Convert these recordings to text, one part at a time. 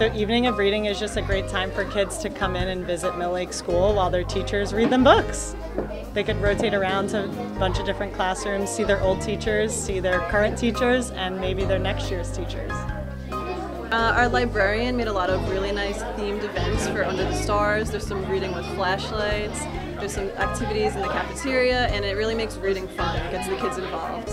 So Evening of Reading is just a great time for kids to come in and visit Mill Lake School while their teachers read them books. They could rotate around to a bunch of different classrooms, see their old teachers, see their current teachers, and maybe their next year's teachers. Uh, our librarian made a lot of really nice themed events for Under the Stars. There's some reading with flashlights, there's some activities in the cafeteria, and it really makes reading fun. Gets the kids involved.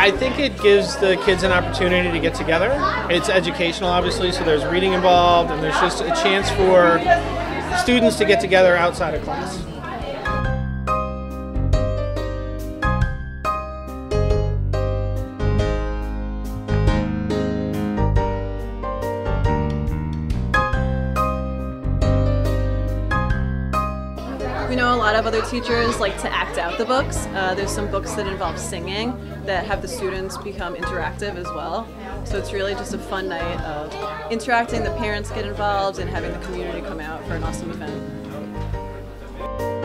I think it gives the kids an opportunity to get together. It's educational, obviously, so there's reading involved, and there's just a chance for students to get together outside of class. a lot of other teachers like to act out the books. Uh, there's some books that involve singing that have the students become interactive as well. So it's really just a fun night of interacting, the parents get involved, and having the community come out for an awesome event.